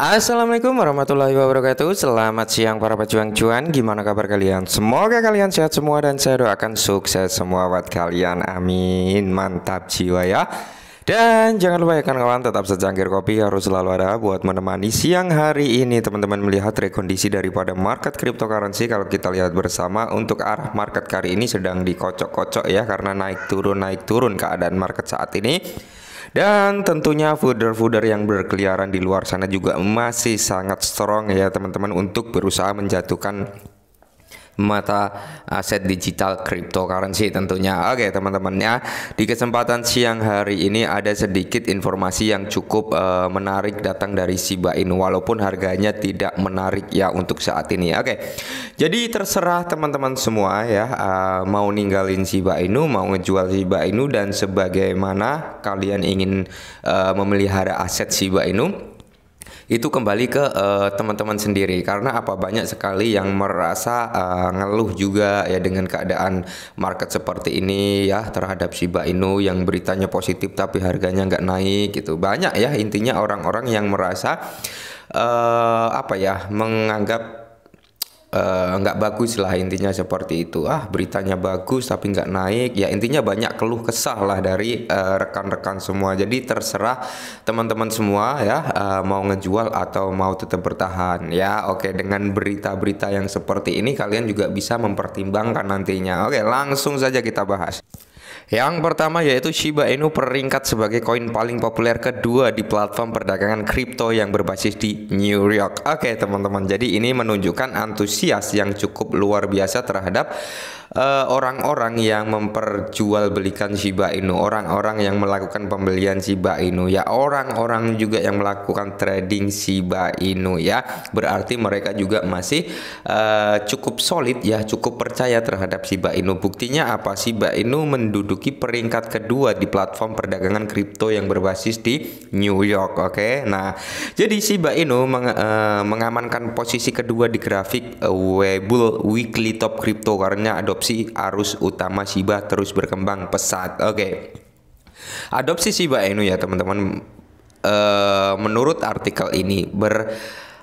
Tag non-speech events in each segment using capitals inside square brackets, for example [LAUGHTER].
Assalamualaikum warahmatullahi wabarakatuh. Selamat siang para pejuang cuan Gimana kabar kalian? Semoga kalian sehat semua Dan saya doakan sukses semua buat kalian. Amin. Mantap jiwa ya. Dan jangan lupa ya kawan tetap secangkir kopi. Harus selalu ada buat menemani siang hari ini. Teman-teman melihat rekondisi daripada market cryptocurrency. Kalau kita lihat bersama untuk arah market kali ini sedang dikocok-kocok ya. Karena naik turun naik turun keadaan market saat ini dan tentunya fooder-fooder yang berkeliaran di luar sana juga masih sangat strong ya teman-teman untuk berusaha menjatuhkan mata aset digital cryptocurrency tentunya. Oke, teman-teman ya. Di kesempatan siang hari ini ada sedikit informasi yang cukup uh, menarik datang dari Shiba Inu walaupun harganya tidak menarik ya untuk saat ini. Oke. Jadi terserah teman-teman semua ya uh, mau ninggalin Shiba Inu, mau ngejual Shiba Inu dan sebagaimana kalian ingin uh, memelihara aset Shiba Inu itu kembali ke uh, teman-teman sendiri. Karena apa? Banyak sekali yang merasa uh, ngeluh juga ya dengan keadaan market seperti ini ya terhadap Shiba Inu yang beritanya positif tapi harganya nggak naik gitu. Banyak ya intinya orang-orang yang merasa uh, apa ya menganggap Eh, nggak uh, bagus lah intinya seperti itu. Ah beritanya bagus tapi nggak naik. Ya intinya banyak keluh kesah lah dari eh, rekan-rekan uh, semua. Jadi terserah teman-teman semua ya uh, mau ngejual atau mau tetap bertahan. Ya oke dengan berita-berita yang seperti ini kalian juga bisa mempertimbangkan nantinya. Oke langsung saja kita bahas yang pertama yaitu Shiba Inu peringkat sebagai koin paling populer kedua di platform perdagangan kripto yang berbasis di New York. Oke teman-teman, jadi ini menunjukkan antusias yang cukup luar biasa terhadap orang-orang uh, yang memperjualbelikan Shiba Inu, orang-orang yang melakukan pembelian Shiba Inu, ya orang-orang juga yang melakukan trading Shiba Inu ya. Berarti mereka juga masih uh, cukup solid ya, cukup percaya terhadap Shiba Inu. Buktinya apa? Shiba Inu menduduki peringkat kedua di platform perdagangan kripto yang berbasis di New York, oke. Okay? Nah, jadi Shiba Inu meng, uh, mengamankan posisi kedua di grafik uh, Webull Weekly Top Crypto karena adopsi adopsi arus utama Shiba terus berkembang pesat. Oke. Okay. Adopsi Shiba Inu ya teman-teman uh, menurut artikel ini ber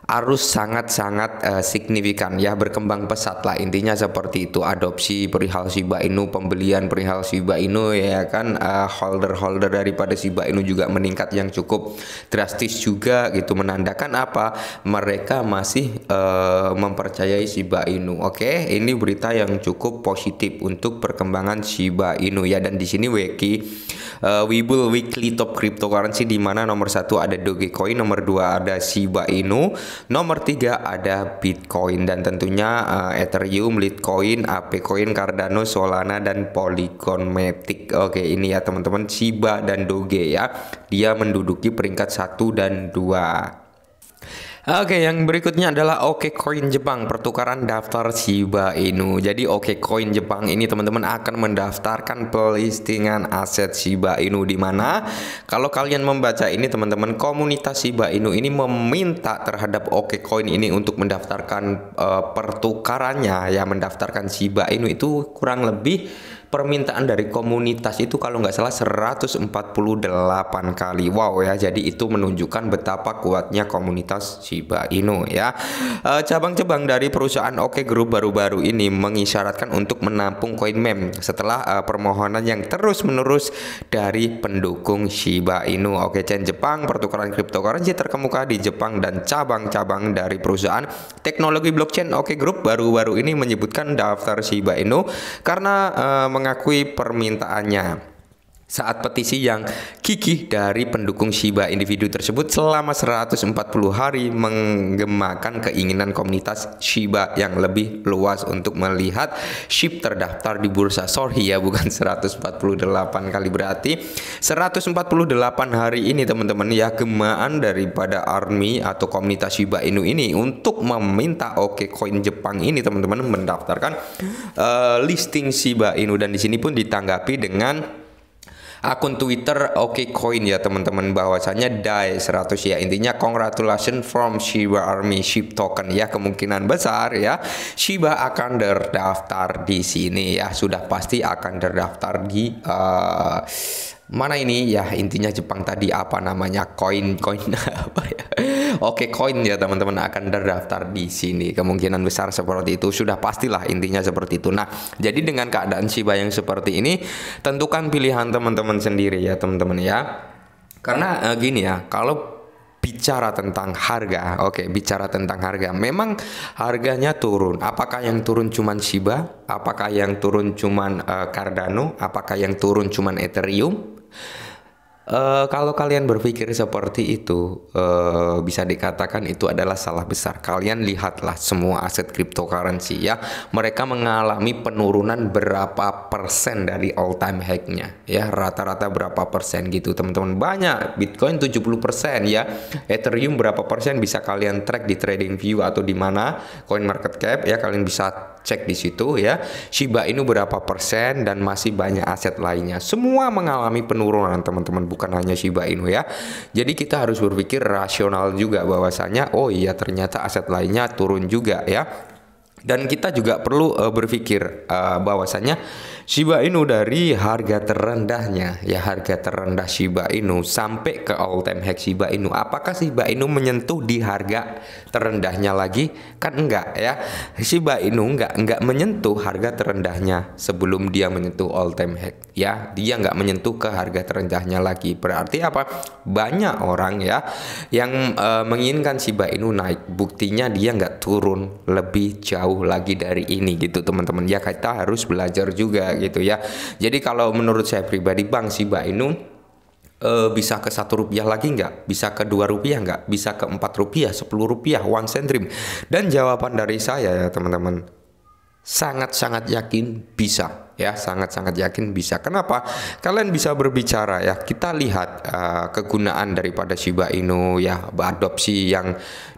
arus sangat-sangat uh, signifikan ya berkembang pesat lah. Intinya seperti itu adopsi perihal Shiba Inu pembelian perihal Shiba Inu ya kan uh, holder-holder daripada Shiba Inu juga meningkat yang cukup drastis juga gitu menandakan apa? Mereka masih uh, mempercayai Shiba Inu. Oke okay? ini berita yang cukup positif untuk perkembangan Shiba Inu ya. Dan di sini Weki uh, Webull Weekly Top Cryptocurrency di mana nomor satu ada Dogecoin nomor dua ada Shiba Inu Nomor tiga ada Bitcoin dan tentunya uh, Ethereum, Litecoin, Apecoin, Cardano, Solana dan Polygon Matic. Oke, ini ya teman-teman Shiba dan Doge ya. Dia menduduki peringkat satu dan dua. Oke, yang berikutnya adalah Oke Coin Jepang, pertukaran daftar Shiba Inu. Jadi Oke Coin Jepang ini teman-teman akan mendaftarkan pelistingan aset Shiba Inu di mana kalau kalian membaca ini teman-teman komunitas Shiba Inu ini meminta terhadap Oke Coin ini untuk mendaftarkan uh, pertukarannya ya mendaftarkan Shiba Inu itu kurang lebih permintaan dari komunitas itu kalau nggak salah 148 kali. Wow ya, jadi itu menunjukkan betapa kuatnya komunitas Shiba Inu ya. Eh, cabang-cabang dari perusahaan Oke Group baru-baru ini mengisyaratkan untuk menampung koin mem setelah uh, permohonan yang terus-menerus dari pendukung Shiba Inu. Oke, chain Jepang pertukaran cryptocurrency terkemuka di Jepang dan cabang-cabang dari perusahaan teknologi blockchain Oke Group baru-baru ini menyebutkan daftar Shiba Inu karena uh, mengakui permintaannya saat petisi yang kikih dari pendukung Shiba individu tersebut selama 140 hari menggemakan keinginan komunitas Shiba yang lebih luas untuk melihat SHIB terdaftar di bursa. Sorry ya bukan 148 kali berarti 148 hari ini teman-teman ya gemaan daripada army atau komunitas Shiba Inu ini untuk meminta Oke Coin Jepang ini teman-teman mendaftarkan uh, listing Shiba Inu dan di sini pun ditanggapi dengan akun Twitter Oke okay Coin ya teman-teman. Bahwasanya DAI 100 ya. Intinya congratulations from Shiba Army SHIB token ya. Kemungkinan besar ya Shiba akan terdaftar di sini ya. Sudah pasti akan terdaftar di uh, mana ini ya? Intinya Jepang tadi apa namanya? Koin koin [LAUGHS] apa ya Oke, koin ya teman-teman akan terdaftar di sini. Kemungkinan besar seperti itu sudah pastilah intinya seperti itu. Nah, jadi dengan keadaan Shiba yang seperti ini, tentukan pilihan teman-teman sendiri ya teman-teman ya. Karena uh, gini ya, kalau bicara tentang harga, oke, bicara tentang harga. Memang harganya turun. Apakah yang turun cuman Shiba? Apakah yang turun cuman uh, Cardano? Apakah yang turun cuman Ethereum? Uh, kalau kalian berpikir seperti itu, uh, bisa dikatakan itu adalah salah besar. Kalian lihatlah semua aset cryptocurrency ya, mereka mengalami penurunan berapa persen dari all time high-nya ya, rata-rata berapa persen gitu teman-teman. Banyak Bitcoin 70 persen ya, Ethereum berapa persen bisa kalian track di TradingView atau di mana Coin Market Cap ya, kalian bisa cek di situ ya. Shiba Inu berapa persen dan masih banyak aset lainnya. Semua mengalami penurunan teman-teman bukan hanya Shiba Inu ya. Jadi kita harus berpikir rasional juga bahwasanya oh iya ternyata aset lainnya turun juga ya. Dan kita juga perlu uh, berpikir uh, bahwasanya Shiba Inu dari harga terendahnya ya harga terendah Shiba Inu sampai ke all time high Shiba Inu. Apakah Shiba Inu menyentuh di harga terendahnya lagi? Kan enggak ya. Shiba Inu enggak enggak menyentuh harga terendahnya sebelum dia menyentuh all time high ya. Dia enggak menyentuh ke harga terendahnya lagi. Berarti apa? Banyak orang ya yang uh, menginginkan Shiba Inu naik. Buktinya dia enggak turun lebih jauh lagi dari ini gitu teman-teman ya kita harus belajar juga gitu ya. Jadi kalau menurut saya pribadi Bang Shiba Inu uh, bisa ke satu rupiah lagi nggak? Bisa ke dua rupiah nggak? Bisa ke empat rupiah, sepuluh rupiah, one centrim? Dan jawaban dari saya ya teman-teman, sangat-sangat yakin bisa ya sangat-sangat yakin bisa kenapa kalian bisa berbicara ya kita lihat uh, kegunaan daripada Shiba Inu ya adopsi yang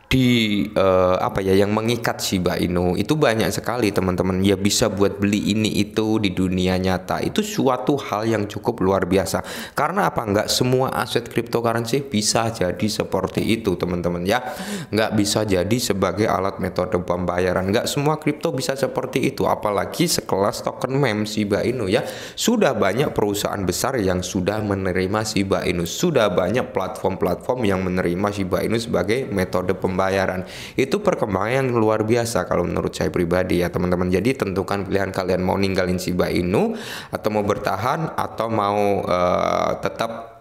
di uh, apa ya yang mengikat Shiba Inu. Itu banyak sekali teman-teman. Ya bisa buat beli ini itu di dunia nyata. Itu suatu hal yang cukup luar biasa. Karena apa? Nggak semua aset cryptocurrency bisa jadi seperti itu teman-teman ya. Nggak bisa jadi sebagai alat metode pembayaran. Nggak semua kripto bisa seperti itu. Apalagi sekelas token mem Shiba Inu ya. Sudah banyak perusahaan besar yang sudah menerima Shiba Inu. Sudah banyak platform-platform yang menerima Shiba Inu sebagai metode pembayaran pembayaran. Itu perkembangan yang luar biasa kalau menurut saya pribadi ya teman-teman. Jadi tentukan pilihan kalian mau ninggalin Shiba Inu atau mau bertahan atau mau uh, tetap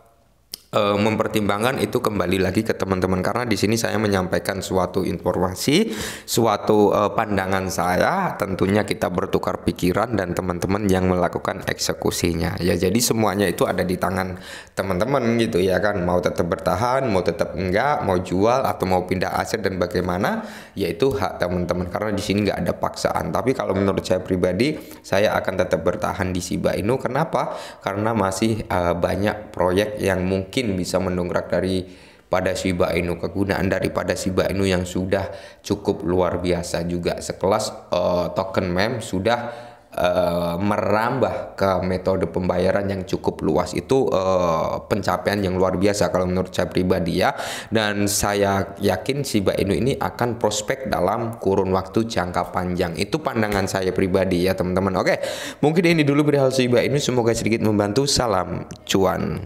uh, mempertimbangkan itu kembali lagi ke teman-teman karena di sini saya menyampaikan suatu informasi, suatu uh, pandangan saya, tentunya kita bertukar pikiran dan teman-teman yang melakukan eksekusinya. Ya jadi semuanya itu ada di tangan teman-teman gitu ya kan, mau tetap bertahan, mau tetap enggak, mau jual atau mau pindah aset dan bagaimana, yaitu hak teman-teman karena di sini nggak ada paksaan. Tapi kalau menurut saya pribadi, saya akan tetap bertahan di Shiba Inu. Kenapa? Karena masih uh, banyak proyek yang mungkin mungkin bisa mendongkrak dari pada Shiba Inu kegunaan daripada Shiba Inu yang sudah cukup luar biasa juga. Sekelas uh, token mem sudah Uh, merambah ke metode pembayaran yang cukup luas itu uh, pencapaian yang luar biasa kalau menurut saya pribadi ya. Dan saya yakin Shiba Inu ini akan prospek dalam kurun waktu jangka panjang. Itu pandangan saya pribadi ya teman-teman. Oke mungkin ini dulu perihal Shiba Inu. Semoga sedikit membantu. Salam cuan